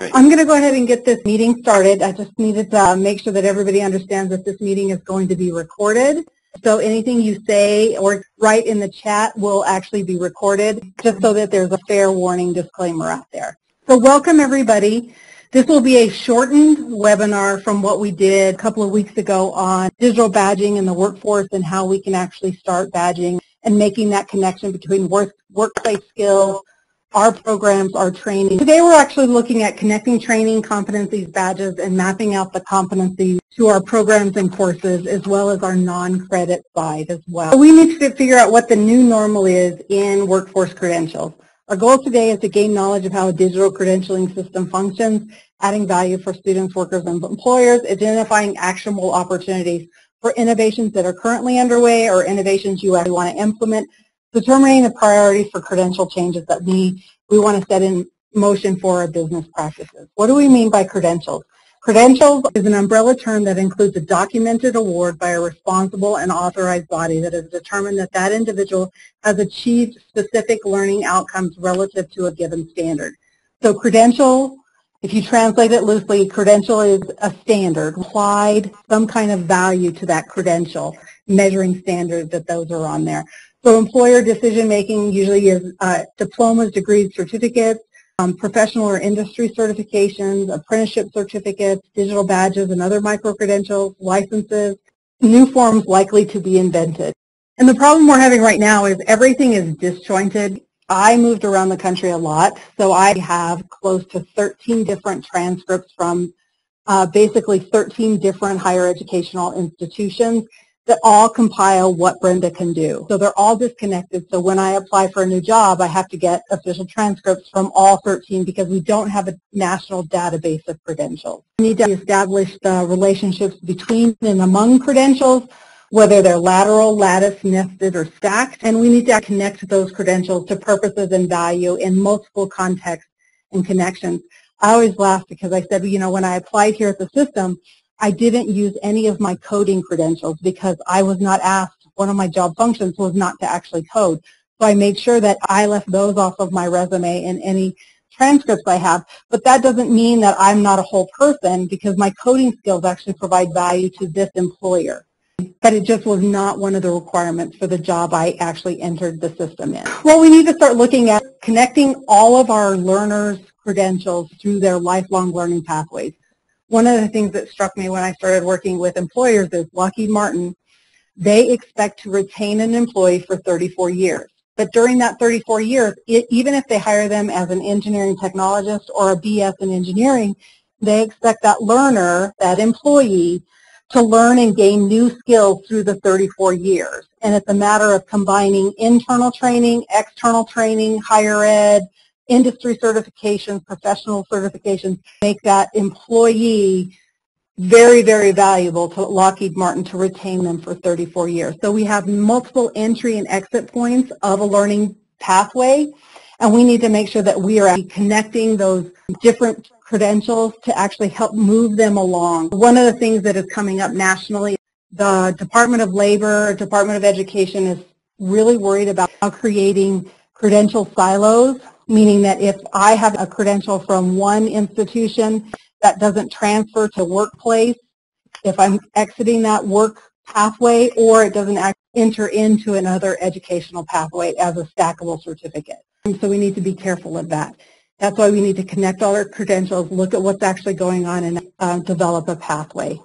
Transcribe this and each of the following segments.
I'm going to go ahead and get this meeting started. I just needed to uh, make sure that everybody understands that this meeting is going to be recorded. So anything you say or write in the chat will actually be recorded, just so that there's a fair warning disclaimer out there. So welcome everybody. This will be a shortened webinar from what we did a couple of weeks ago on digital badging in the workforce and how we can actually start badging and making that connection between work, workplace skills, our programs, our training. Today we're actually looking at connecting training, competencies, badges, and mapping out the competencies to our programs and courses as well as our non-credit side as well. So we need to figure out what the new normal is in workforce credentials. Our goal today is to gain knowledge of how a digital credentialing system functions, adding value for students, workers, and employers, identifying actionable opportunities for innovations that are currently underway or innovations you actually want to implement, determining the priorities for credential changes that we, we want to set in motion for our business practices. What do we mean by credentials? Credentials is an umbrella term that includes a documented award by a responsible and authorized body that has determined that that individual has achieved specific learning outcomes relative to a given standard. So credential, if you translate it loosely, credential is a standard, applied some kind of value to that credential, measuring standard that those are on there. So employer decision making usually is uh, diplomas, degrees, certificates, um, professional or industry certifications, apprenticeship certificates, digital badges and other micro-credentials, licenses, new forms likely to be invented. And the problem we're having right now is everything is disjointed. I moved around the country a lot, so I have close to 13 different transcripts from uh, basically 13 different higher educational institutions that all compile what Brenda can do. So they're all disconnected. So when I apply for a new job, I have to get official transcripts from all 13 because we don't have a national database of credentials. We need to establish the relationships between and among credentials, whether they're lateral, lattice, nested, or stacked, and we need to connect those credentials to purposes and value in multiple contexts and connections. I always laugh because I said, you know, when I applied here at the system, I didn't use any of my coding credentials because I was not asked, one of my job functions was not to actually code. So I made sure that I left those off of my resume and any transcripts I have. But that doesn't mean that I'm not a whole person because my coding skills actually provide value to this employer. But it just was not one of the requirements for the job I actually entered the system in. Well, we need to start looking at connecting all of our learners' credentials through their lifelong learning pathways. One of the things that struck me when I started working with employers is Lockheed Martin, they expect to retain an employee for 34 years. But during that 34 years, it, even if they hire them as an engineering technologist or a BS in engineering, they expect that learner, that employee, to learn and gain new skills through the 34 years. And it's a matter of combining internal training, external training, higher ed, industry certifications, professional certifications, make that employee very, very valuable to Lockheed Martin to retain them for 34 years. So we have multiple entry and exit points of a learning pathway, and we need to make sure that we are connecting those different credentials to actually help move them along. One of the things that is coming up nationally, the Department of Labor, Department of Education is really worried about creating credential silos meaning that if I have a credential from one institution that doesn't transfer to workplace, if I'm exiting that work pathway or it doesn't enter into another educational pathway as a stackable certificate. And so we need to be careful of that. That's why we need to connect all our credentials, look at what's actually going on and uh, develop a pathway.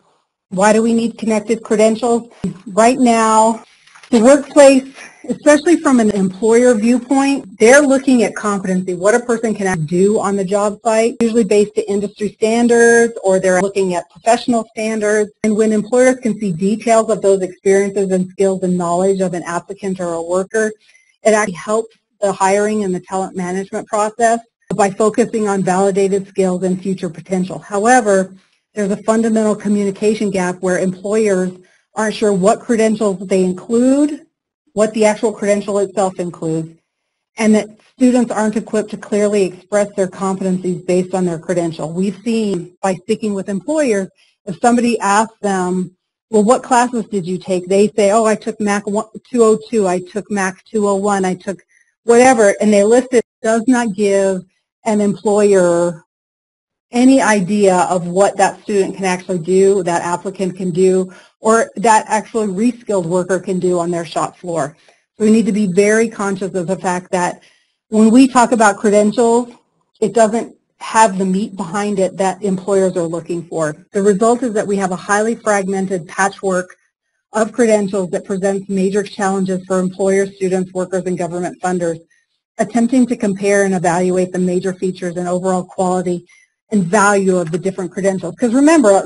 Why do we need connected credentials? Right now, the workplace, especially from an employer viewpoint, they're looking at competency, what a person can do on the job site, usually based to industry standards or they're looking at professional standards. And when employers can see details of those experiences and skills and knowledge of an applicant or a worker, it actually helps the hiring and the talent management process by focusing on validated skills and future potential. However, there's a fundamental communication gap where employers aren't sure what credentials they include, what the actual credential itself includes, and that students aren't equipped to clearly express their competencies based on their credential. We've seen by speaking with employers, if somebody asks them, well, what classes did you take? They say, oh, I took MAC 202, I took MAC 201, I took whatever, and they list it, does not give an employer any idea of what that student can actually do, that applicant can do, or that actually reskilled worker can do on their shop floor. So we need to be very conscious of the fact that when we talk about credentials, it doesn't have the meat behind it that employers are looking for. The result is that we have a highly fragmented patchwork of credentials that presents major challenges for employers, students, workers, and government funders, attempting to compare and evaluate the major features and overall quality and value of the different credentials. Because remember,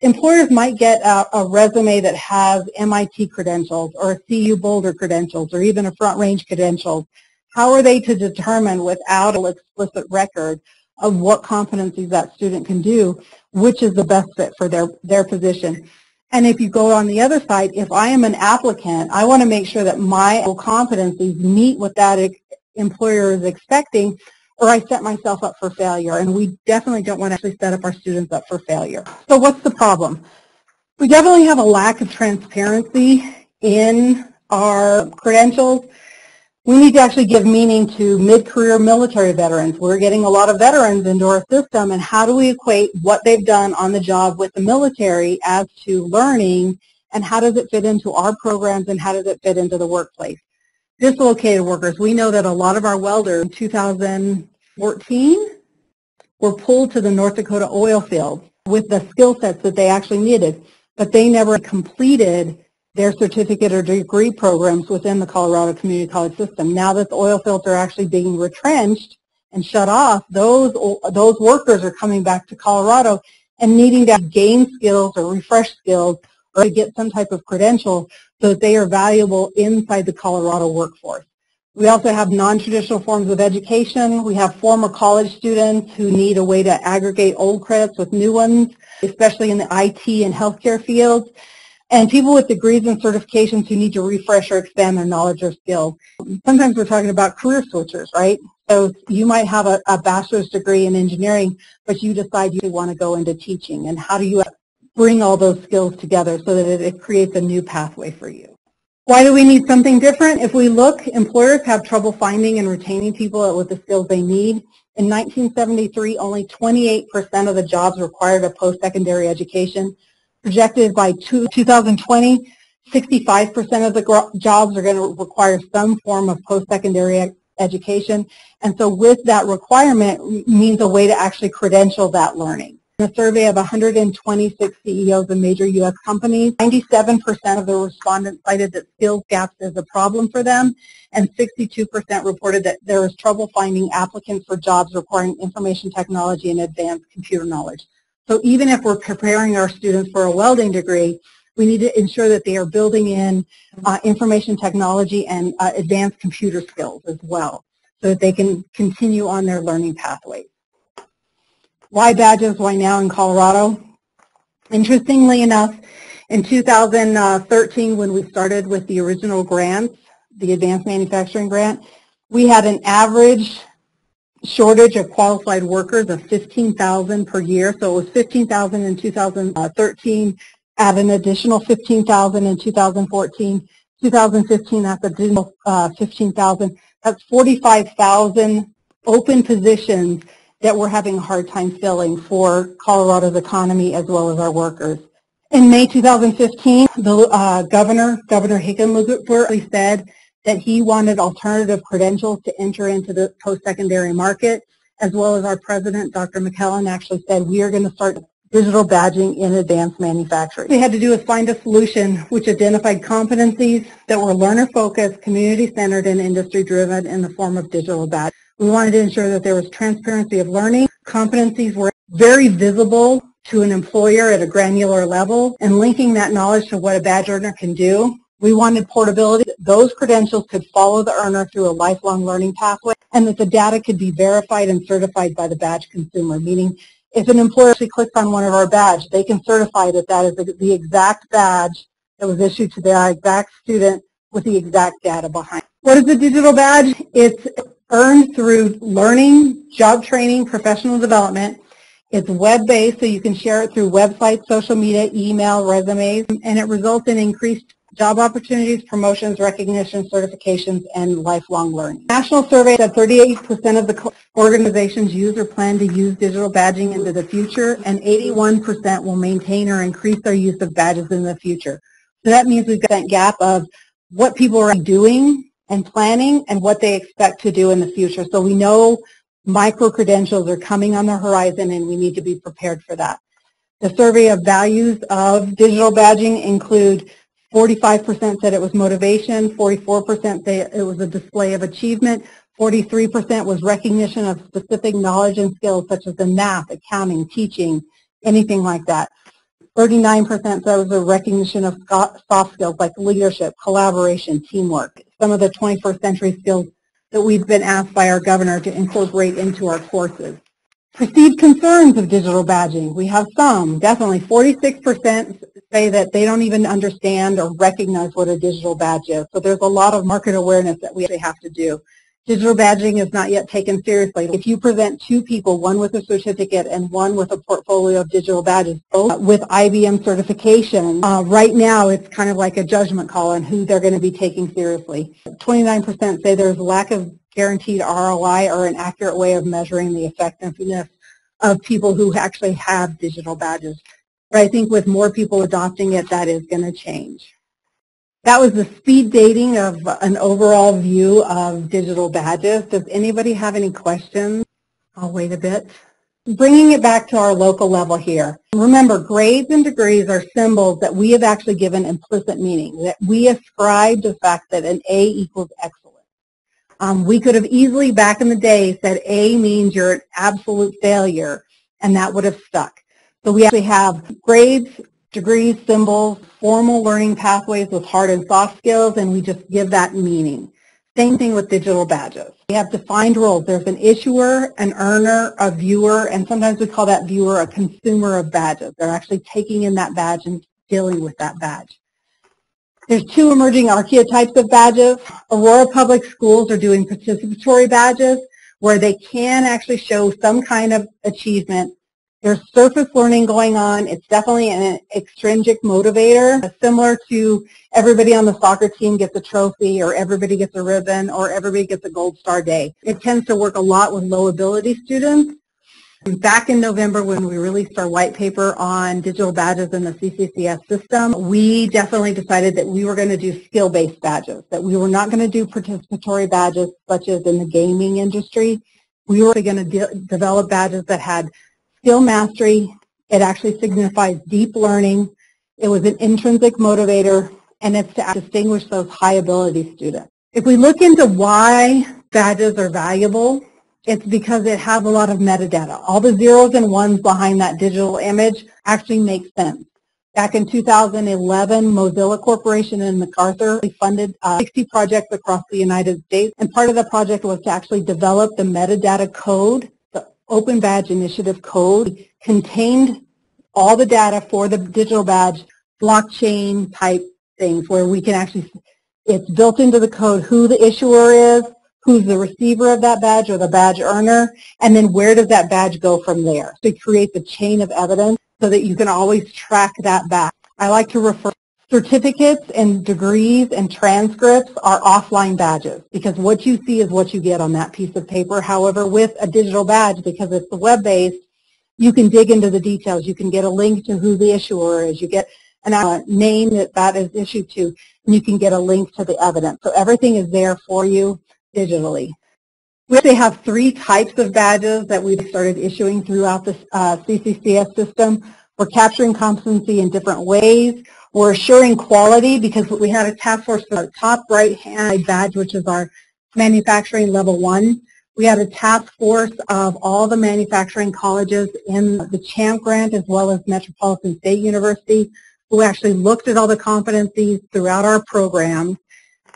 employers might get a, a, resume that has MIT credentials or a CU Boulder credentials or even a Front Range credentials. How are they to determine without an explicit record of what competencies that student can do, which is the best fit for their, their position? And if you go on the other side, if I am an applicant, I want to make sure that my competencies meet what that employer is expecting or I set myself up for failure. And we definitely don't want to actually set up our students up for failure. So what's the problem? We definitely have a lack of transparency in our credentials. We need to actually give meaning to mid-career military veterans. We're getting a lot of veterans into our system, and how do we equate what they've done on the job with the military as to learning, and how does it fit into our programs, and how does it fit into the workplace? Dislocated workers. We know that a lot of our welders in 2014 were pulled to the North Dakota oil fields with the skill sets that they actually needed, but they never completed their certificate or degree programs within the Colorado Community College system. Now that the oil fields are actually being retrenched and shut off, those, those workers are coming back to Colorado and needing to gain skills or refresh skills or to get some type of credential so that they are valuable inside the Colorado workforce. We also have non-traditional forms of education. We have former college students who need a way to aggregate old credits with new ones, especially in the IT and healthcare fields. And people with degrees and certifications who need to refresh or expand their knowledge or skills. Sometimes we're talking about career switchers, right? So you might have a, a bachelor's degree in engineering, but you decide you want to go into teaching. And how do you bring all those skills together so that it, it creates a new pathway for you. Why do we need something different? If we look, employers have trouble finding and retaining people with the skills they need. In 1973, only 28% of the jobs required a post-secondary education. Projected by 2020, 65% of the jobs are going to require some form of post-secondary education. And so with that requirement means a way to actually credential that learning. In a survey of 126 CEOs of major U.S. companies, 97% of the respondents cited that skills gaps is a problem for them, and 62% reported that there is trouble finding applicants for jobs requiring information technology and advanced computer knowledge. So even if we're preparing our students for a welding degree, we need to ensure that they are building in uh, information technology and uh, advanced computer skills as well, so that they can continue on their learning pathways. Why badges? Why now in Colorado? Interestingly enough, in 2013 when we started with the original grants, the Advanced Manufacturing Grant, we had an average shortage of qualified workers of 15,000 per year. So it was 15,000 in 2013, add an additional 15,000 in 2014. 2015, that's additional uh, 15,000. That's 45,000 open positions that we're having a hard time filling for Colorado's economy as well as our workers. In May 2015, the uh, governor, Governor Hickenlooper, said that he wanted alternative credentials to enter into the post-secondary market, as well as our president, Dr. McCallin, actually said we are going to start digital badging in advanced manufacturing. What we had to do is find a solution which identified competencies that were learner-focused, community-centered, and industry-driven in the form of digital badging. We wanted to ensure that there was transparency of learning. Competencies were very visible to an employer at a granular level and linking that knowledge to what a badge earner can do. We wanted portability. Those credentials could follow the earner through a lifelong learning pathway and that the data could be verified and certified by the badge consumer, meaning if an employer actually clicks on one of our badge, they can certify that that is the exact badge that was issued to the exact student with the exact data behind. It. What is a digital badge? It's earned through learning, job training, professional development. It's web-based, so you can share it through websites, social media, email, resumes, and it results in increased job opportunities, promotions, recognition, certifications, and lifelong learning. National survey said 38% of the organizations use or plan to use digital badging into the future, and 81% will maintain or increase their use of badges in the future. So that means we've got that gap of what people are doing and planning and what they expect to do in the future. So we know micro-credentials are coming on the horizon and we need to be prepared for that. The survey of values of digital badging include 45% said it was motivation, 44% said it was a display of achievement, 43% was recognition of specific knowledge and skills such as in math, accounting, teaching, anything like that. 39% said it was a recognition of soft skills like leadership, collaboration, teamwork, some of the 21st century skills that we've been asked by our governor to incorporate into our courses. Perceived concerns of digital badging. We have some, definitely. 46% say that they don't even understand or recognize what a digital badge is. So there's a lot of market awareness that we actually have to do. Digital badging is not yet taken seriously. If you present two people, one with a certificate and one with a portfolio of digital badges, both with IBM certification, uh, right now it's kind of like a judgment call on who they're going to be taking seriously. 29% say there's lack of guaranteed ROI or an accurate way of measuring the effectiveness of people who actually have digital badges. But I think with more people adopting it, that is going to change. That was the speed dating of an overall view of digital badges. Does anybody have any questions? I'll wait a bit. Bringing it back to our local level here. Remember, grades and degrees are symbols that we have actually given implicit meaning, that we ascribe the fact that an A equals excellent. Um, we could have easily, back in the day, said A means you're an absolute failure, and that would have stuck. So we actually have grades, degrees, symbols, formal learning pathways with hard and soft skills, and we just give that meaning. Same thing with digital badges. We have defined roles. There's an issuer, an earner, a viewer, and sometimes we call that viewer a consumer of badges. They're actually taking in that badge and dealing with that badge. There's two emerging archetypes of badges. Aurora Public Schools are doing participatory badges where they can actually show some kind of achievement. There's surface learning going on. It's definitely an extrinsic motivator, similar to everybody on the soccer team gets a trophy or everybody gets a ribbon or everybody gets a gold star day. It tends to work a lot with low ability students Back in November when we released our white paper on digital badges in the CCCS system, we definitely decided that we were going to do skill-based badges, that we were not going to do participatory badges such as in the gaming industry. We were going to de develop badges that had skill mastery. It actually signifies deep learning. It was an intrinsic motivator, and it's to distinguish those high ability students. If we look into why badges are valuable, it's because it has a lot of metadata. All the zeros and ones behind that digital image actually make sense. Back in 2011, Mozilla Corporation and MacArthur funded uh, 60 projects across the United States, and part of the project was to actually develop the metadata code. Open Badge Initiative code contained all the data for the digital badge, blockchain type things, where we can actually, it's built into the code who the issuer is, who's the receiver of that badge or the badge earner, and then where does that badge go from there to create the chain of evidence so that you can always track that back. I like to refer certificates and degrees and transcripts are offline badges because what you see is what you get on that piece of paper. However, with a digital badge, because it's web-based, you can dig into the details. You can get a link to who the issuer is. You get a uh, name that that is issued to, and you can get a link to the evidence. So everything is there for you digitally. We actually have three types of badges that we've started issuing throughout the uh, CCCS system. We're capturing competency in different ways. We're assuring quality because we had a task force for the top right-hand badge, which is our manufacturing level one. We had a task force of all the manufacturing colleges in the CHAMP grant as well as Metropolitan State University who actually looked at all the competencies throughout our program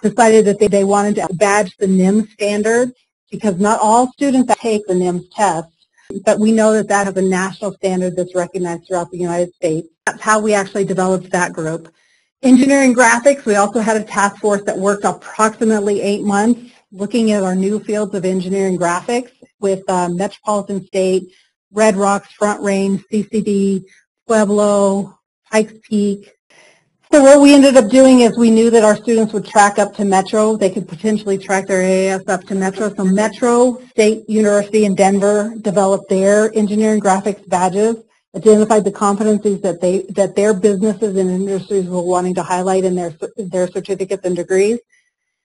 decided that they, they wanted to badge the NIMS standards because not all students take the NIMS test, but we know that that is a national standard that's recognized throughout the United States. That's how we actually developed that group. Engineering graphics, we also had a task force that worked approximately eight months looking at our new fields of engineering graphics with um, Metropolitan State, Red Rocks, Front Range, CCD, Pueblo, Pikes Peak, So what we ended up doing is we knew that our students would track up to Metro. They could potentially track their AAS up to Metro. So Metro State University in Denver developed their engineering graphics badges, identified the competencies that they that their businesses and industries were wanting to highlight in their their certificates and degrees.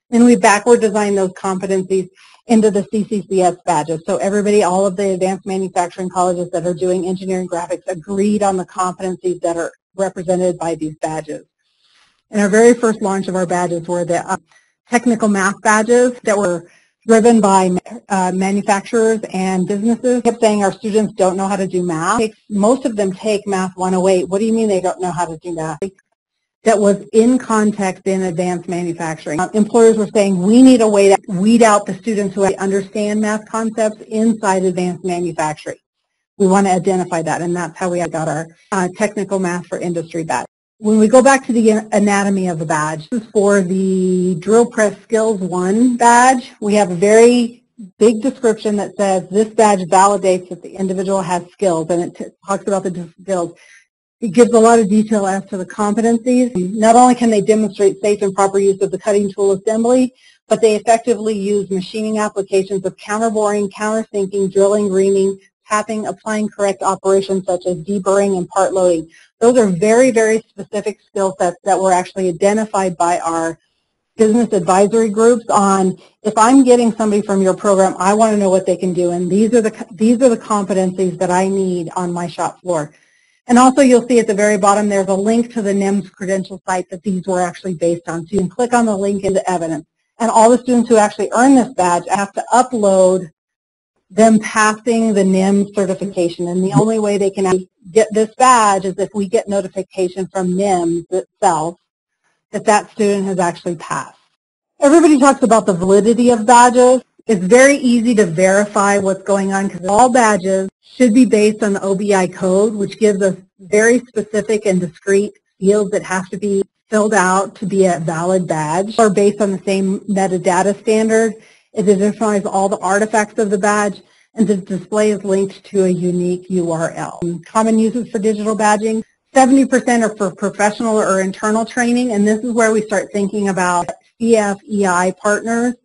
And we backward designed those competencies into the CCCS badges. So everybody, all of the advanced manufacturing colleges that are doing engineering graphics agreed on the competencies that are represented by these badges. And our very first launch of our badges were the uh, technical math badges that were driven by uh, manufacturers and businesses. kept saying our students don't know how to do math. Most of them take Math 108. What do you mean they don't know how to do math? that was in context in advanced manufacturing. Uh, employers were saying we need a way to weed out the students who understand math concepts inside advanced manufacturing. We want to identify that, and that's how we got our uh, technical math for industry badge. When we go back to the anatomy of the badge, this is for the Drill Press Skills 1 badge. We have a very big description that says this badge validates that the individual has skills, and it talks about the skills. It gives a lot of detail as to the competencies. Not only can they demonstrate safe and proper use of the cutting tool assembly, but they effectively use machining applications of counterboring, countersinking, drilling, reaming, tapping, applying correct operations such as deburring and part loading. Those are very, very specific skill sets that were actually identified by our business advisory groups on if I'm getting somebody from your program, I want to know what they can do, and these are the these are the competencies that I need on my shop floor. And also you'll see at the very bottom there's a link to the NIMS credential site that these were actually based on. So you can click on the link into evidence. And all the students who actually earn this badge have to upload them passing the NIMS certification. And the only way they can get this badge is if we get notification from NIMS itself that that student has actually passed. Everybody talks about the validity of badges. It's very easy to verify what's going on because all badges should be based on the OBI code, which gives us very specific and discrete fields that have to be filled out to be a valid badge or based on the same metadata standard. It identifies all the artifacts of the badge and the display is linked to a unique URL. Common uses for digital badging, 70% are for professional or internal training and this is where we start thinking about CFEI partners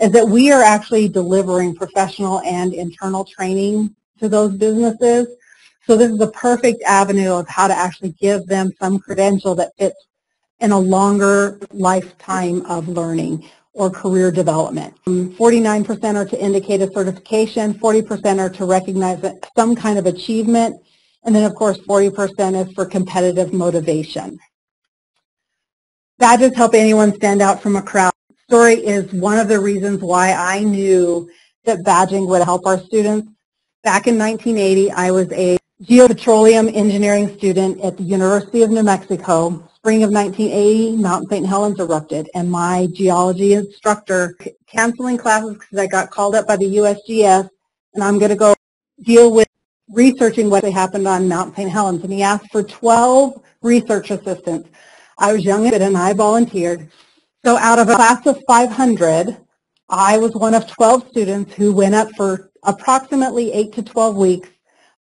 is that we are actually delivering professional and internal training to those businesses. So this is a perfect avenue of how to actually give them some credential that fits in a longer lifetime of learning or career development. 49% um, are to indicate a certification, 40% are to recognize some kind of achievement, and then of course 40% is for competitive motivation. Badges help anyone stand out from a crowd story is one of the reasons why I knew that badging would help our students. Back in 1980, I was a geopetroleum engineering student at the University of New Mexico. Spring of 1980, Mount St. Helens erupted, and my geology instructor canceling classes because I got called up by the USGS, and I'm going to go deal with researching what happened on Mount St. Helens. And he asked for 12 research assistants. I was young and I volunteered. So out of a class of 500, I was one of 12 students who went up for approximately 8 to 12 weeks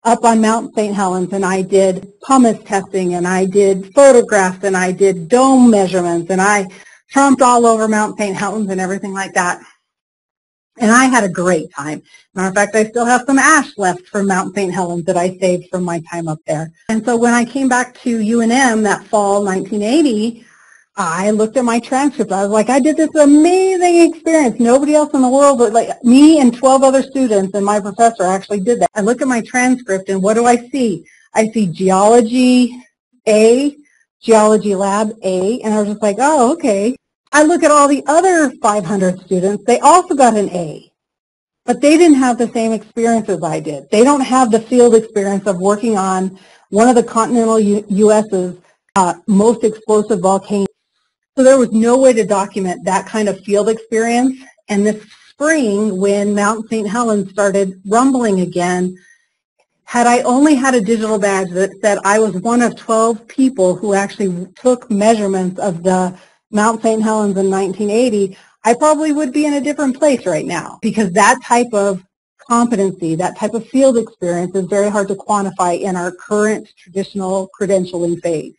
up on Mount St. Helens and I did pumice testing and I did photographs and I did dome measurements and I tromped all over Mount St. Helens and everything like that. And I had a great time. Matter of fact, I still have some ash left from Mount St. Helens that I saved from my time up there. And so when I came back to UNM that fall 1980, I looked at my transcript. I was like, I did this amazing experience. Nobody else in the world, but like me and 12 other students and my professor actually did that. I look at my transcript and what do I see? I see geology A, geology lab A, and I was just like, oh, okay. I look at all the other 500 students. They also got an A, but they didn't have the same experience as I did. They don't have the field experience of working on one of the continental U.S.'s uh, most explosive volcanoes so there was no way to document that kind of field experience. And this spring, when Mount St. Helens started rumbling again, had I only had a digital badge that said I was one of 12 people who actually took measurements of the Mount St. Helens in 1980, I probably would be in a different place right now because that type of competency, that type of field experience is very hard to quantify in our current traditional credentialing phase.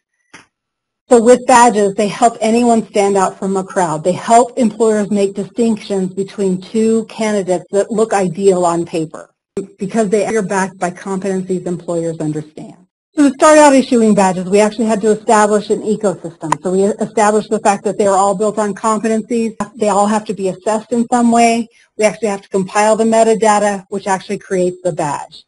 So with badges, they help anyone stand out from a crowd. They help employers make distinctions between two candidates that look ideal on paper because they are backed by competencies employers understand. So to start out issuing badges, we actually had to establish an ecosystem. So we established the fact that they are all built on competencies. They all have to be assessed in some way. We actually have to compile the metadata, which actually creates the badge.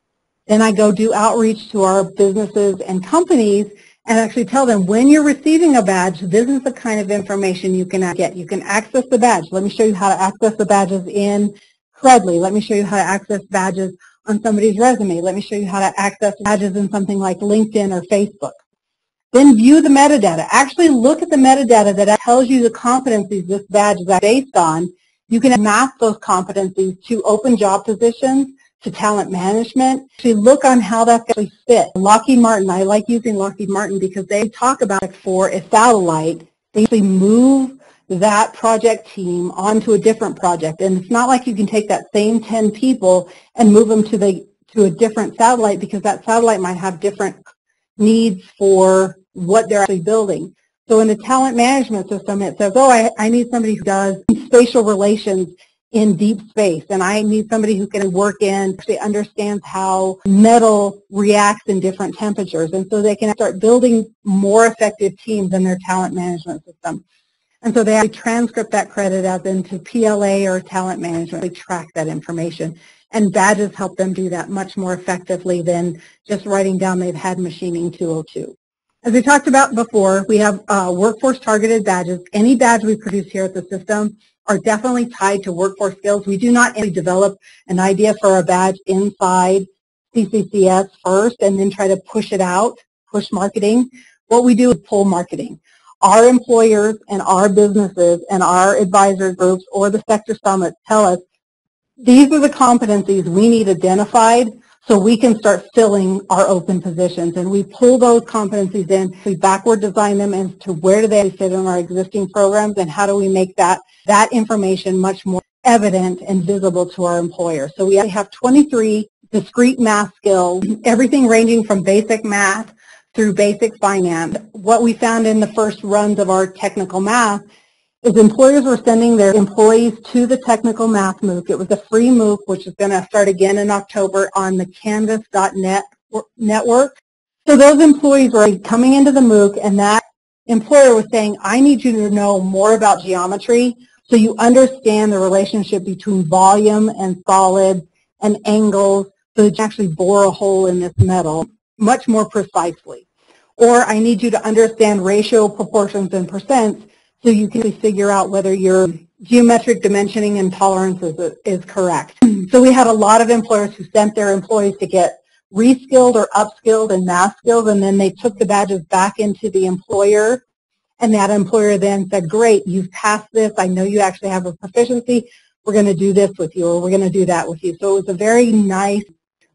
Then I go do outreach to our businesses and companies and actually tell them when you're receiving a badge, this is the kind of information you can get. You can access the badge. Let me show you how to access the badges in Credly. Let me show you how to access badges on somebody's resume. Let me show you how to access badges in something like LinkedIn or Facebook. Then view the metadata. Actually look at the metadata that tells you the competencies this badge is based on. You can map those competencies to open job positions, to talent management. to look on how that's actually fit. Lockheed Martin, I like using Lockheed Martin because they talk about it for a satellite, they actually move that project team onto a different project. And it's not like you can take that same 10 people and move them to the to a different satellite because that satellite might have different needs for what they're actually building. So in the talent management system, it says, oh, I, I need somebody who does spatial relations in deep space, and I need somebody who can work in, actually understands how metal reacts in different temperatures, and so they can start building more effective teams in their talent management system. And so they transcript that credit as into PLA or talent management. They track that information. And badges help them do that much more effectively than just writing down they've had machining 202. As we talked about before, we have uh, workforce targeted badges. Any badge we produce here at the system are definitely tied to workforce skills. We do not develop an idea for a badge inside CCCS first and then try to push it out, push marketing. What we do is pull marketing our employers and our businesses and our advisor groups or the sector summits tell us these are the competencies we need identified so we can start filling our open positions. And we pull those competencies in, we backward design them as to where do they fit in our existing programs and how do we make that, that information much more evident and visible to our employers. So we have 23 discrete math skills, everything ranging from basic math through basic finance. What we found in the first runs of our technical math is employers were sending their employees to the technical math MOOC. It was a free MOOC, which is going to start again in October on the canvas.net network. So those employees were coming into the MOOC, and that employer was saying, I need you to know more about geometry so you understand the relationship between volume and solids and angles so you actually bore a hole in this metal much more precisely. Or I need you to understand ratio, proportions, and percents so you can figure out whether your geometric dimensioning and tolerances is, is correct. So we had a lot of employers who sent their employees to get reskilled or upskilled in math skills, and then they took the badges back into the employer, and that employer then said, great, you've passed this. I know you actually have a proficiency. We're going to do this with you, or we're going to do that with you. So it was a very nice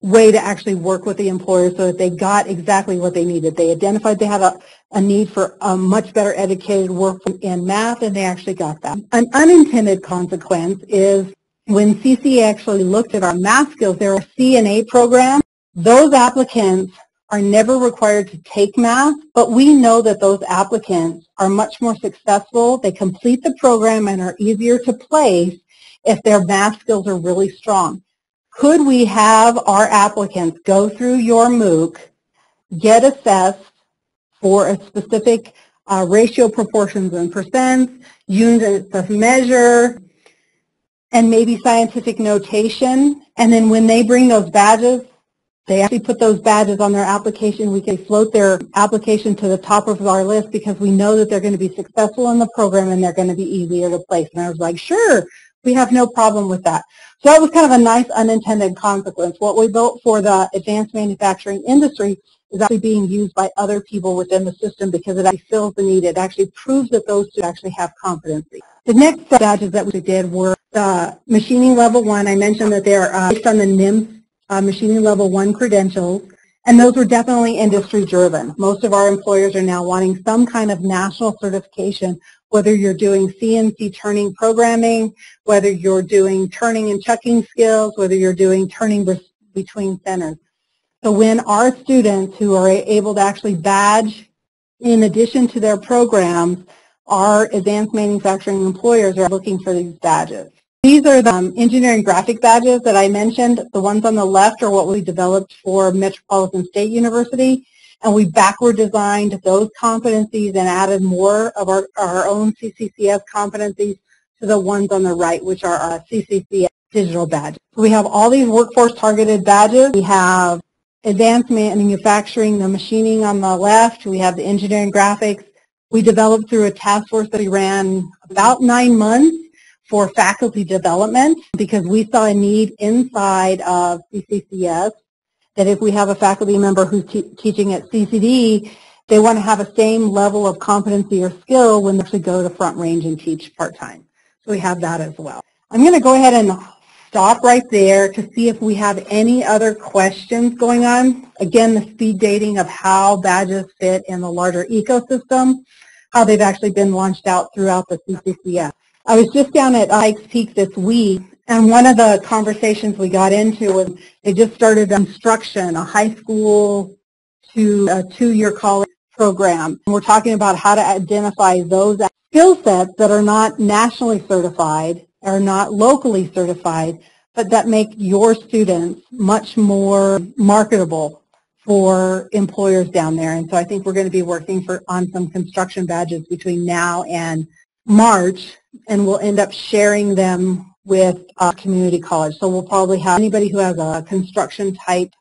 way to actually work with the employer so that they got exactly what they needed. They identified they had a, a need for a much better educated work in math, and they actually got that. An unintended consequence is when CC actually looked at our math skills, there are CNA programs. Those applicants are never required to take math, but we know that those applicants are much more successful. They complete the program and are easier to place if their math skills are really strong could we have our applicants go through your MOOC, get assessed for a specific uh, ratio proportions and percents, units of measure, and maybe scientific notation. And then when they bring those badges, they actually put those badges on their application. We can float their application to the top of our list because we know that they're going to be successful in the program and they're going to be easier to place. And I was like, sure, we have no problem with that. So that was kind of a nice unintended consequence. What we built for the advanced manufacturing industry is actually being used by other people within the system because it actually fills the need. It actually proves that those two actually have competency. The next badges that we did were uh, machining level one. I mentioned that they're uh, based on the NIMS uh, machining level one credentials. And those were definitely industry driven. Most of our employers are now wanting some kind of national certification whether you're doing CNC turning programming, whether you're doing turning and chucking skills, whether you're doing turning between centers. So when our students who are able to actually badge in addition to their programs, our advanced manufacturing employers are looking for these badges. These are the um, engineering graphic badges that I mentioned. The ones on the left are what we developed for Metropolitan State University, and we backward designed those competencies and added more of our, our own CCCS competencies to the ones on the right, which are our CCCS digital badges. We have all these workforce targeted badges. We have advanced manufacturing, the machining on the left. We have the engineering graphics. We developed through a task force that we ran about nine months for faculty development because we saw a need inside of CCCS that if we have a faculty member who's teaching at CCD, they want to have the same level of competency or skill when they actually go to Front Range and teach part-time. So we have that as well. I'm going to go ahead and stop right there to see if we have any other questions going on. Again, the speed dating of how badges fit in the larger ecosystem, how they've actually been launched out throughout the CCCS. I was just down at Pikes Peak this week, and one of the conversations we got into was they just started instruction, a high school to a two-year college program. And we're talking about how to identify those skill sets that are not nationally certified, are not locally certified, but that make your students much more marketable for employers down there. And so I think we're going to be working for, on some construction badges between now and March, and we'll end up sharing them with community college. So we'll probably have anybody who has a construction type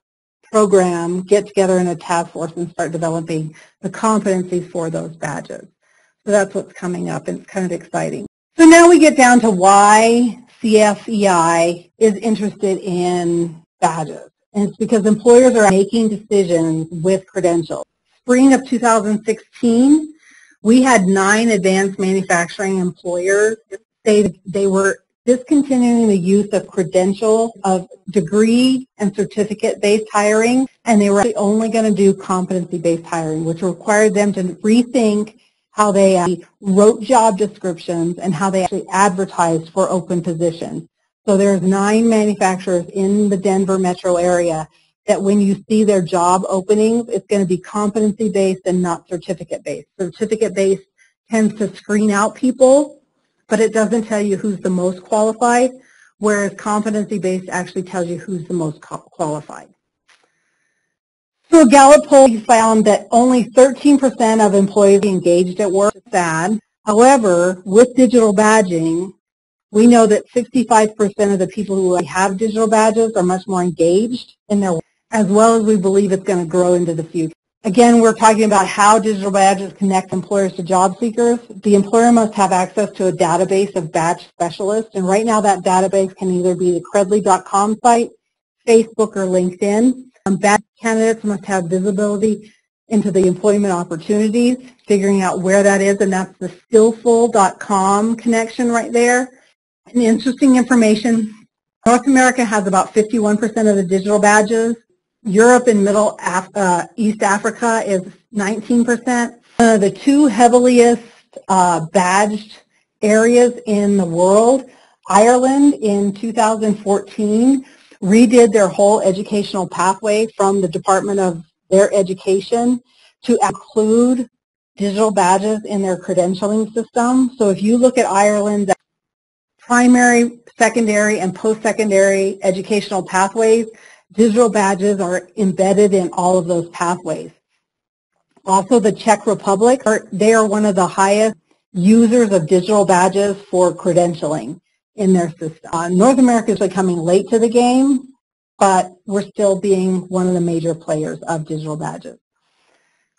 program get together in a task force and start developing the competencies for those badges. So that's what's coming up, and it's kind of exciting. So now we get down to why CFEI is interested in badges. And it's because employers are making decisions with credentials. Spring of 2016, we had nine advanced manufacturing employers say they were discontinuing the use of credentials of degree and certificate-based hiring, and they were only going to do competency-based hiring, which required them to rethink how they wrote job descriptions and how they actually advertised for open positions. So there's nine manufacturers in the Denver metro area that when you see their job openings, it's going to be competency-based and not certificate-based. Certificate-based tends to screen out people, but it doesn't tell you who's the most qualified, whereas competency-based actually tells you who's the most qualified. So a Gallup poll found that only 13% of employees engaged at work. Sad. However, with digital badging, we know that 65% of the people who have digital badges are much more engaged in their work as well as we believe it's going to grow into the future. Again, we're talking about how digital badges connect employers to job seekers. The employer must have access to a database of badge specialists, and right now that database can either be the credly.com site, Facebook, or LinkedIn. Um, badge candidates must have visibility into the employment opportunities, figuring out where that is, and that's the skillful.com connection right there. And interesting information, North America has about 51% of the digital badges. Europe and Middle Af uh, East Africa is 19%. Uh, the two heaviest uh, badged areas in the world, Ireland in 2014 redid their whole educational pathway from the Department of their education to include digital badges in their credentialing system. So if you look at Ireland's primary, secondary, and post-secondary educational pathways, Digital badges are embedded in all of those pathways. Also, the Czech Republic, they are one of the highest users of digital badges for credentialing in their system. Uh, North America is coming late to the game, but we're still being one of the major players of digital badges.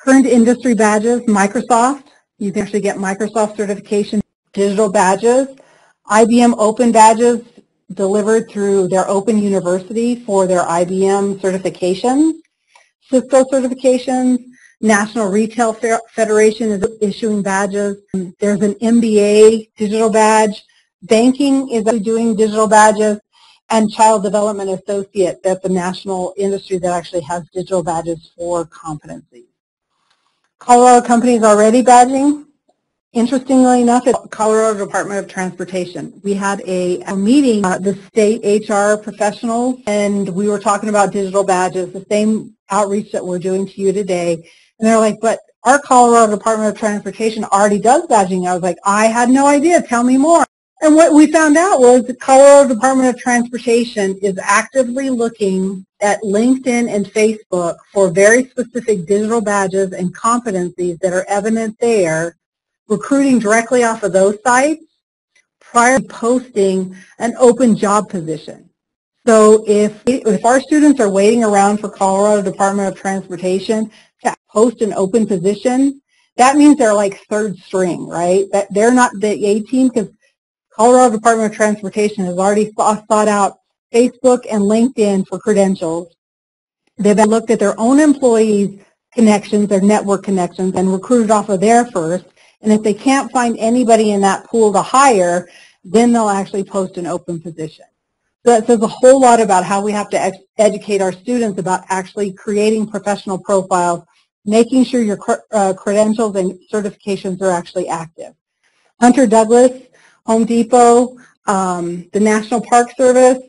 Current industry badges, Microsoft, you can actually get Microsoft certification digital badges. IBM Open badges, delivered through their Open University for their IBM certifications, Cisco certifications, National Retail Federation is issuing badges. There's an MBA digital badge. Banking is doing digital badges. And Child Development Associate, that's the national industry that actually has digital badges for competencies. Colorado companies already badging. Interestingly enough, it's Colorado Department of Transportation. We had a, a meeting, uh, the state HR professionals, and we were talking about digital badges, the same outreach that we're doing to you today. And they're like, but our Colorado Department of Transportation already does badging. I was like, I had no idea. Tell me more. And what we found out was the Colorado Department of Transportation is actively looking at LinkedIn and Facebook for very specific digital badges and competencies that are evident there, recruiting directly off of those sites prior to posting an open job position. So if, if our students are waiting around for Colorado Department of Transportation to post an open position, that means they're like third string, right? That they're not the A team because Colorado Department of Transportation has already sought out Facebook and LinkedIn for credentials. They've looked at their own employees' connections, their network connections, and recruited off of there first. And if they can't find anybody in that pool to hire, then they'll actually post an open position. So that says a whole lot about how we have to educate our students about actually creating professional profiles, making sure your uh, credentials and certifications are actually active. Hunter Douglas Home Depot, um, the National Park Service,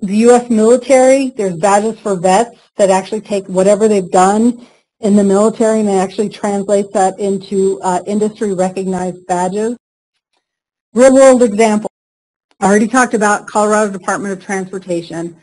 the U.S. military. There's badges for vets that actually take whatever they've done in the military and they actually translate that into uh, industry recognized badges. Real world example. I already talked about Colorado Department of Transportation.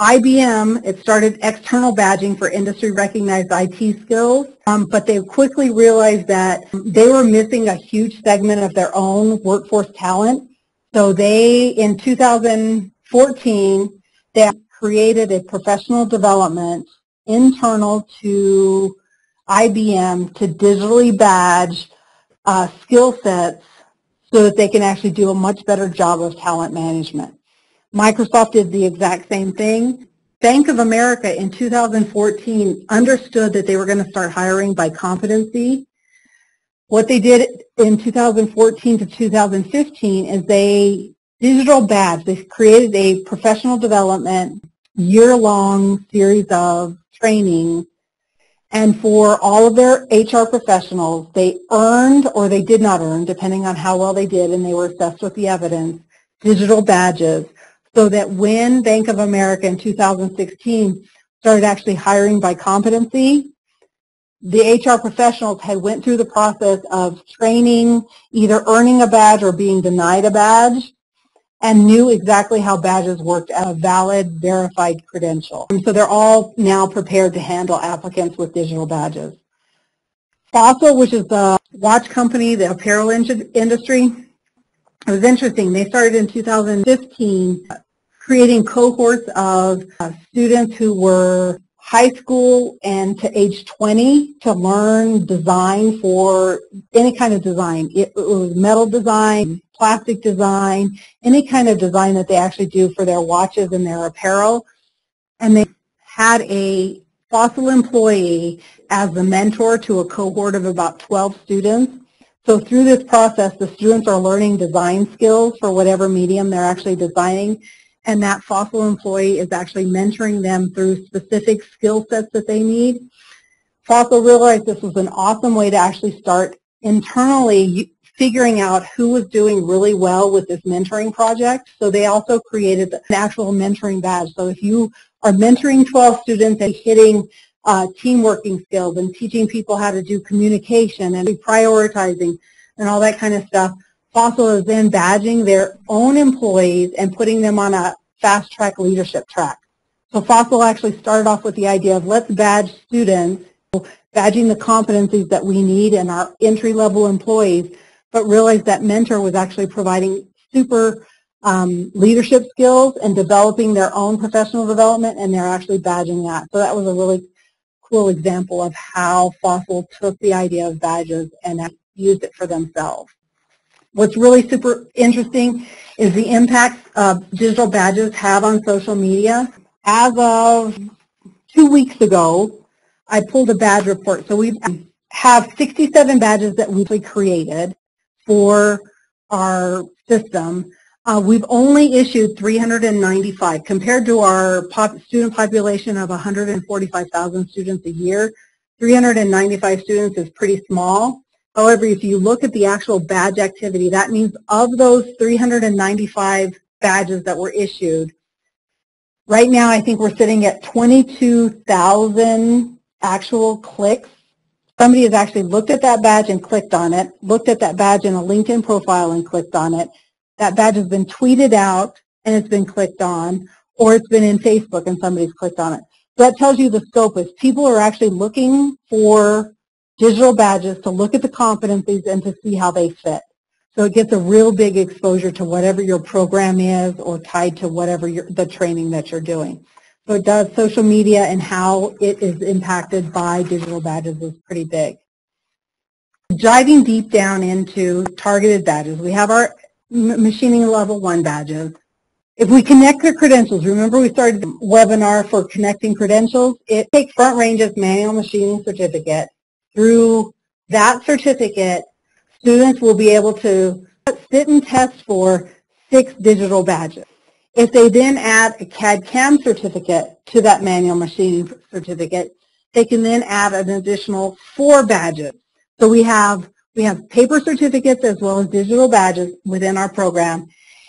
IBM, it started external badging for industry recognized IT skills, um, but they quickly realized that they were missing a huge segment of their own workforce talent. So they, in 2014, they created a professional development internal to IBM to digitally badge uh, skill sets so that they can actually do a much better job of talent management. Microsoft did the exact same thing. Bank of America in 2014 understood that they were going to start hiring by competency. What they did in 2014 to 2015 is they digital badge. They created a professional development year-long series of training and for all of their HR professionals, they earned or they did not earn, depending on how well they did, and they were assessed with the evidence, digital badges so that when Bank of America in 2016 started actually hiring by competency, the HR professionals had went through the process of training, either earning a badge or being denied a badge, and knew exactly how badges worked as a valid, verified credential. And so they're all now prepared to handle applicants with digital badges. Fossil, which is the watch company, the apparel industry, it was interesting. They started in 2015 creating cohorts of uh, students who were high school and to age 20 to learn design for any kind of design. It, it was metal design, plastic design, any kind of design that they actually do for their watches and their apparel. And they had a fossil employee as the mentor to a cohort of about 12 students so through this process, the students are learning design skills for whatever medium they're actually designing, and that fossil employee is actually mentoring them through specific skill sets that they need. Fossil realized this was an awesome way to actually start internally figuring out who was doing really well with this mentoring project. So they also created an actual mentoring badge. So if you are mentoring 12 students and hitting uh, team working skills and teaching people how to do communication and prioritizing and all that kind of stuff. Fossil is then badging their own employees and putting them on a fast track leadership track. So Fossil actually started off with the idea of let's badge students, badging the competencies that we need in our entry level employees, but realized that mentor was actually providing super um, leadership skills and developing their own professional development, and they're actually badging that. So that was a really cool example of how Fossil took the idea of badges and used it for themselves. What's really super interesting is the impact of digital badges have on social media. As of two weeks ago, I pulled a badge report. So we have 67 badges that we've created for our system. Uh, we've only issued 395 compared to our pop student population of 145,000 students a year. 395 students is pretty small. However, if you look at the actual badge activity, that means of those 395 badges that were issued, right now I think we're sitting at 22,000 actual clicks somebody has actually looked at that badge and clicked on it, looked at that badge in a LinkedIn profile and clicked on it. That badge has been tweeted out and it's been clicked on, or it's been in Facebook and somebody's clicked on it. So that tells you the scope is people are actually looking for digital badges to look at the competencies and to see how they fit. So it gets a real big exposure to whatever your program is or tied to whatever the training that you're doing. So does social media and how it is impacted by digital badges is pretty big. Diving deep down into targeted badges, we have our machining level one badges. If we connect the credentials, remember we started the webinar for connecting credentials, it takes Front Range's manual machining certificate. Through that certificate, students will be able to sit and test for six digital badges. If they then add a CAD-CAM certificate to that manual machining certificate, they can then add an additional four badges. So we have we have paper certificates as well as digital badges within our program.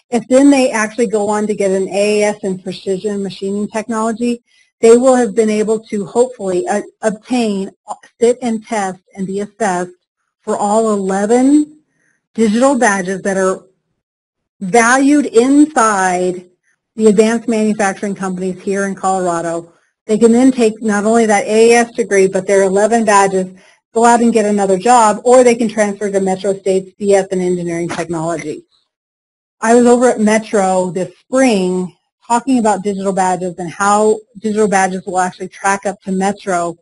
If then they actually go on to get an AAS in precision machining technology, they will have been able to hopefully uh, obtain, sit and test and be assessed for all 11 digital badges that are valued inside the advanced manufacturing companies here in Colorado. They can then take not only that AAS degree, but their 11 badges, go out and get another job, or they can transfer to Metro State's CS in engineering technology. I was over at Metro this spring talking about digital badges and how digital badges will actually track up to Metro.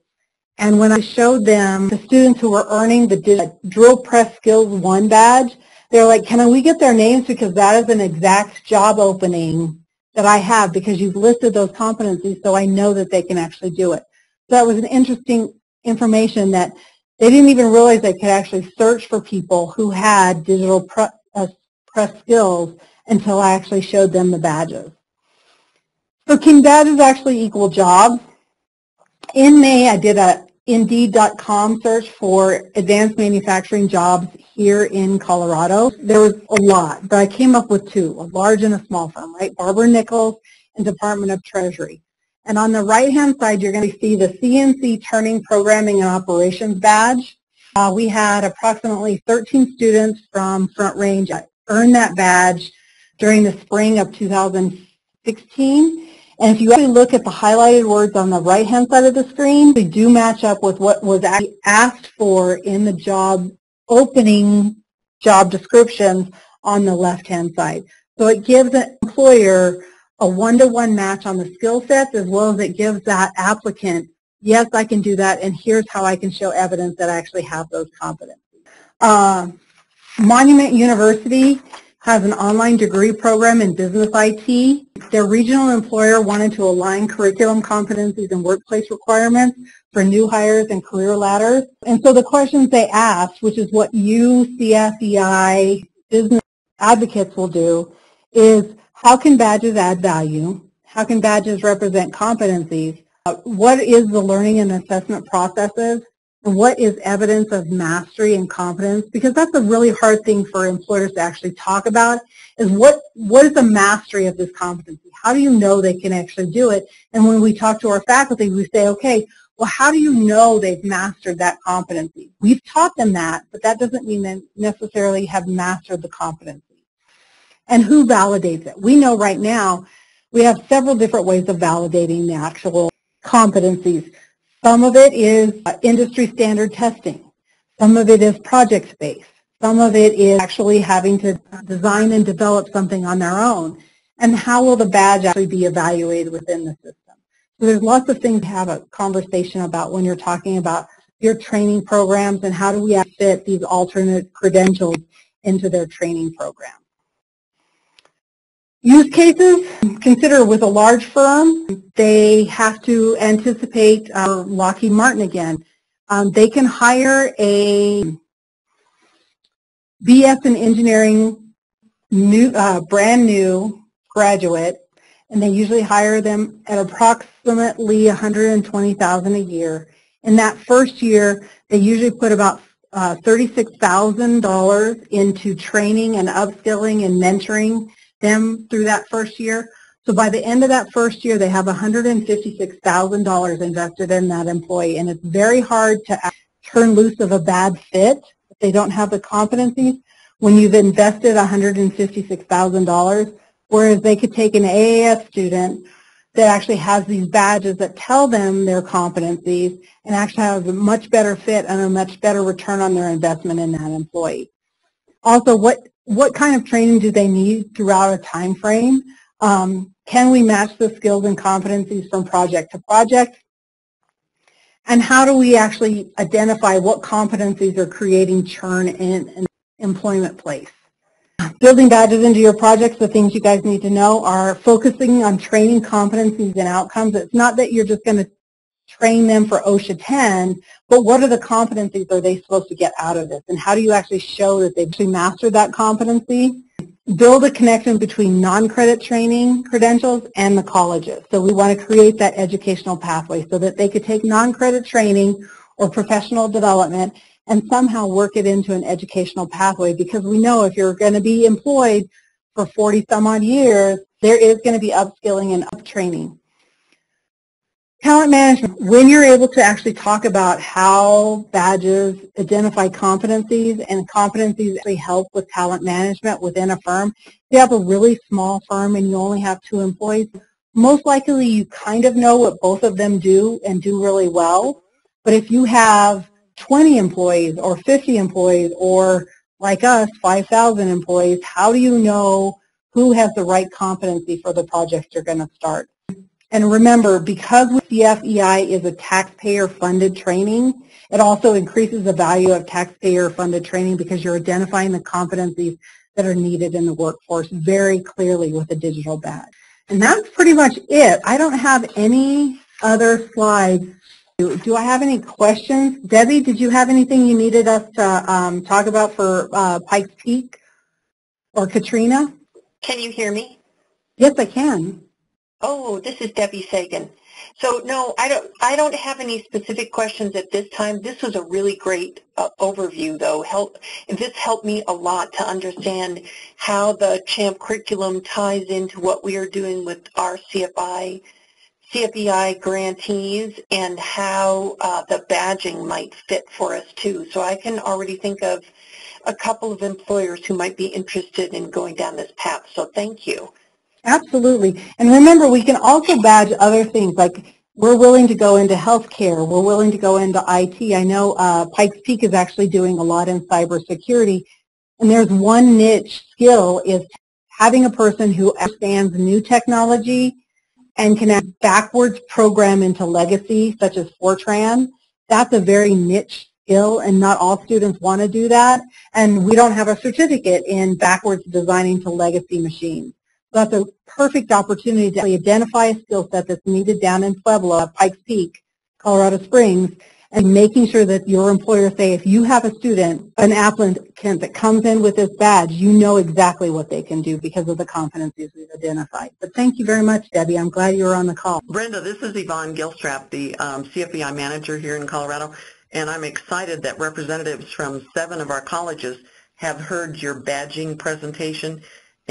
And when I showed them the students who were earning the Drill Press Skills 1 badge, they're like, can we get their names because that is an exact job opening that I have because you've listed those competencies so I know that they can actually do it. So that was an interesting information that they didn't even realize they could actually search for people who had digital pre uh, press skills until I actually showed them the badges. So can badges actually equal jobs? In May, I did a Indeed.com search for advanced manufacturing jobs here in Colorado. There was a lot, but I came up with two, a large and a small firm, right? Barber Nichols and Department of Treasury. And on the right-hand side, you're going to see the CNC Turning Programming and Operations badge. Uh, we had approximately 13 students from Front Range earn that badge during the spring of 2016. And if you actually look at the highlighted words on the right-hand side of the screen, they do match up with what was actually asked for in the job opening job descriptions on the left-hand side. So it gives an employer a one-to-one match on the skill sets as well as it gives that applicant, yes, I can do that, and here's how I can show evidence that I actually have those competencies. Uh, Monument University has an online degree program in business IT. Their regional employer wanted to align curriculum competencies and workplace requirements for new hires and career ladders. And so the questions they asked, which is what you CFEI business advocates will do, is how can badges add value? How can badges represent competencies? Uh, what is the learning and assessment processes? What is evidence of mastery and competence? Because that's a really hard thing for employers to actually talk about is what, what is the mastery of this competency? How do you know they can actually do it? And when we talk to our faculty, we say, okay, well, how do you know they've mastered that competency? We've taught them that, but that doesn't mean they necessarily have mastered the competency. And who validates it? We know right now we have several different ways of validating the actual competencies. Some of it is uh, industry standard testing. Some of it is project-based. Some of it is actually having to design and develop something on their own. And how will the badge actually be evaluated within the system? So there's lots of things to have a conversation about when you're talking about your training programs and how do we fit these alternate credentials into their training program. Use cases, consider with a large firm, they have to anticipate uh, Lockheed Martin again. Um, they can hire a BS in engineering new, uh, brand new graduate, and they usually hire them at approximately 120000 a year. In that first year, they usually put about uh, $36,000 into training and upskilling and mentoring them through that first year. So by the end of that first year, they have $156,000 invested in that employee, and it's very hard to turn loose of a bad fit, if they don't have the competencies, when you've invested $156,000, whereas they could take an AAS student that actually has these badges that tell them their competencies and actually have a much better fit and a much better return on their investment in that employee. Also, what, what kind of training do they need throughout a time frame? Um, can we match the skills and competencies from project to project? And how do we actually identify what competencies are creating churn in an employment place? Building badges into your projects, the things you guys need to know are focusing on training competencies and outcomes. It's not that you're just going to train them for OSHA 10, but what are the competencies are they supposed to get out of this? And how do you actually show that they've actually mastered that competency? Build a connection between non-credit training credentials and the colleges. So we want to create that educational pathway so that they could take non-credit training or professional development and somehow work it into an educational pathway because we know if you're going to be employed for 40 some odd years, there is going to be upskilling and uptraining. Talent management, when you're able to actually talk about how badges identify competencies and competencies actually help with talent management within a firm, if you have a really small firm and you only have two employees, most likely you kind of know what both of them do and do really well. But if you have 20 employees or 50 employees or like us, 5,000 employees, how do you know who has the right competency for the project you're going to start? And remember, because CFEI is a taxpayer-funded training, it also increases the value of taxpayer-funded training because you're identifying the competencies that are needed in the workforce very clearly with a digital badge. And that's pretty much it. I don't have any other slides. Do I have any questions? Debbie, did you have anything you needed us to um, talk about for uh, Pikes Peak or Katrina? Can you hear me? Yes, I can. Oh, this is Debbie Sagan. So no, I don't. I don't have any specific questions at this time. This was a really great uh, overview, though. Help. This helped me a lot to understand how the CHAMP curriculum ties into what we are doing with our CFI, CFEI grantees, and how uh, the badging might fit for us too. So I can already think of a couple of employers who might be interested in going down this path. So thank you. Absolutely. And remember, we can also badge other things like we're willing to go into healthcare. We're willing to go into IT. I know uh, Pikes Peak is actually doing a lot in cybersecurity. And there's one niche skill is having a person who understands new technology and can backwards program into legacy, such as Fortran. That's a very niche skill, and not all students want to do that. And we don't have a certificate in backwards designing to legacy machines. That's a perfect opportunity to identify a skill set that's needed down in Pueblo, Pikes Peak, Colorado Springs, and making sure that your employer say, if you have a student, an applicant that comes in with this badge, you know exactly what they can do because of the competencies we've identified. But thank you very much, Debbie. I'm glad you were on the call. Brenda, this is Yvonne Gilstrap, the um, manager here in Colorado, and I'm excited that representatives from seven of our colleges have heard your badging presentation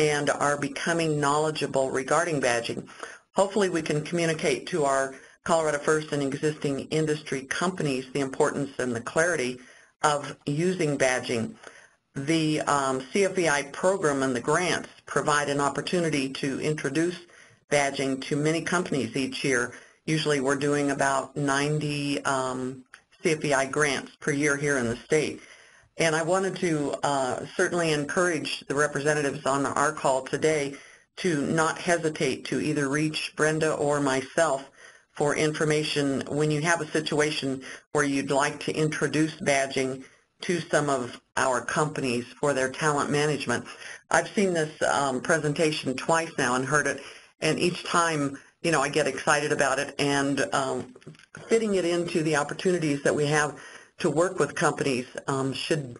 and are becoming knowledgeable regarding badging. Hopefully we can communicate to our Colorado First and existing industry companies the importance and the clarity of using badging. The um, CFEI program and the grants provide an opportunity to introduce badging to many companies each year. Usually we're doing about 90 um, CFEI grants per year here in the state. And I wanted to uh, certainly encourage the representatives on our call today to not hesitate to either reach Brenda or myself for information when you have a situation where you'd like to introduce badging to some of our companies for their talent management. I've seen this um, presentation twice now and heard it, and each time, you know, I get excited about it and um, fitting it into the opportunities that we have to work with companies um, should,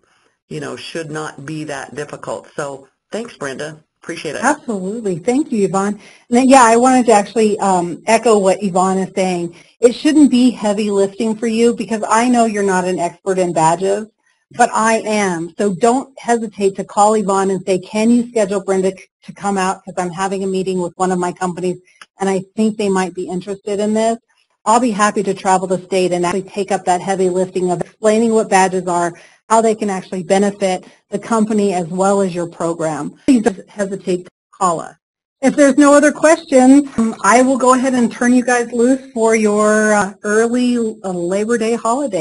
you know, should not be that difficult. So thanks, Brenda. Appreciate it. Absolutely. Thank you, Yvonne. And yeah, I wanted to actually um, echo what Yvonne is saying. It shouldn't be heavy lifting for you because I know you're not an expert in badges, but I am. So don't hesitate to call Yvonne and say, can you schedule Brenda to come out because I'm having a meeting with one of my companies and I think they might be interested in this. I'll be happy to travel the state and actually take up that heavy lifting of explaining what badges are, how they can actually benefit the company as well as your program. Please don't hesitate to call us. If there's no other questions, um, I will go ahead and turn you guys loose for your uh, early uh, Labor Day holiday.